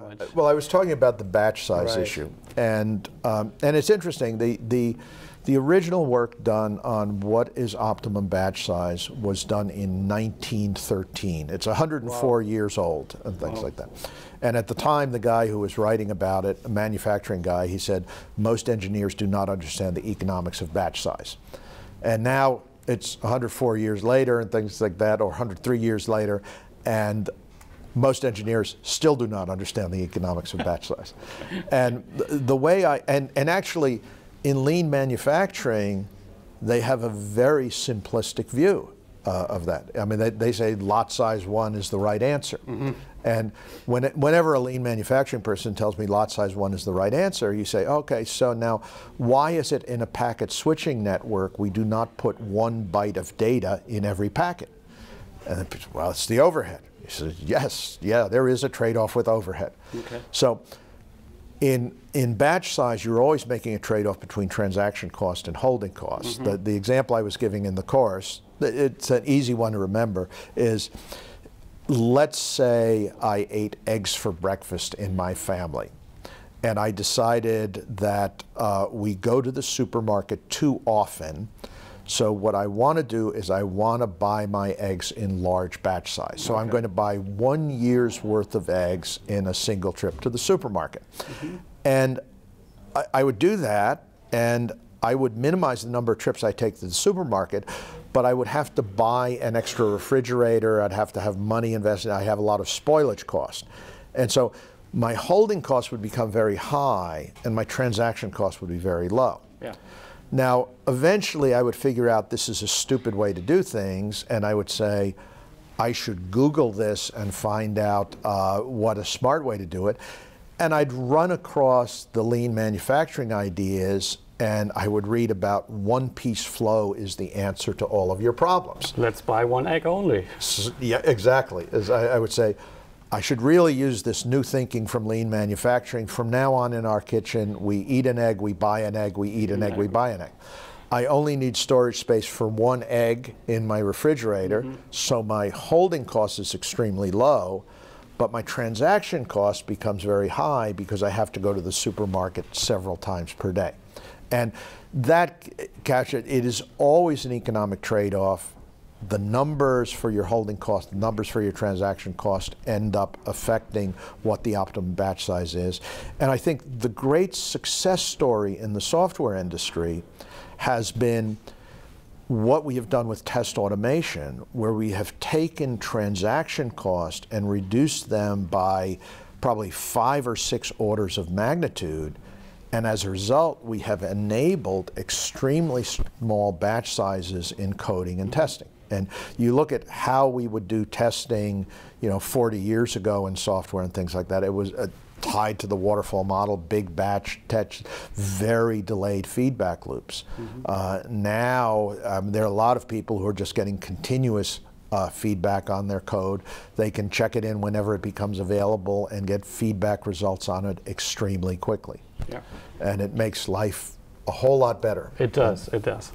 much. Well, I was talking about the batch size Right. issue, and um, and it's interesting. The the the original work done on what is optimum batch size was done in 1913. It's 104 years old and things like that. And at the time, the guy who was writing about it, a manufacturing guy, he said most engineers do not understand the economics of batch size. And now it's 104 years later and things like that, or 103 years later, and most engineers still do not understand the economics of batch size. And the, the way I, and, and actually in lean manufacturing, they have a very simplistic view uh, of that. I mean, they, they say lot size one is the right answer. And when it, whenever a lean manufacturing person tells me lot size one is the right answer, you say, okay, so now why is it in a packet switching network we do not put one byte of data in every packet? And then, people, well, it's the overhead. He says, yes, yeah, there is a trade-off with overhead. Okay. So in, in batch size, you're always making a trade-off between transaction cost and holding cost. The, the example I was giving in the course, it's an easy one to remember, is let's say I ate eggs for breakfast in my family. And I decided that uh, we go to the supermarket too often. So what I want to do is I want to buy my eggs in large batch size. So I'm going to buy one year's worth of eggs in a single trip to the supermarket. Mm-hmm. And I, I would do that, and I would minimize the number of trips I take to the supermarket, but I would have to buy an extra refrigerator. I'd have to have money invested. I have a lot of spoilage cost. And so my holding costs would become very high, and my transaction cost would be very low. Yeah. Now, eventually, I would figure out this is a stupid way to do things, and I would say, I should Google this and find out uh, what a smart way to do it. And I'd run across the lean manufacturing ideas, and I would read about one piece flow is the answer to all of your problems. Let's buy one egg only. S- Yeah, exactly. As I, I would say, I should really use this new thinking from lean manufacturing. From now on in our kitchen, we eat an egg, we buy an egg, we eat an egg, we buy an egg. I only need storage space for one egg in my refrigerator, mm-hmm. so my holding cost is extremely low, but my transaction cost becomes very high because I have to go to the supermarket several times per day. And that, catch it, it is always an economic trade-off the numbers for your holding cost, the numbers for your transaction cost end up affecting what the optimum batch size is. And I think the great success story in the software industry has been what we have done with test automation, where we have taken transaction cost and reduced them by probably five or six orders of magnitude. And as a result, we have enabled extremely small batch sizes in coding and testing. And you look at how we would do testing, you know, 40 years ago in software and things like that. It was uh, tied to the waterfall model, big batch test, very delayed feedback loops. Uh, now um, there are a lot of people who are just getting continuous uh, feedback on their code. They can check it in whenever it becomes available and get feedback results on it extremely quickly. Yeah. And it makes life a whole lot better. It does. It does.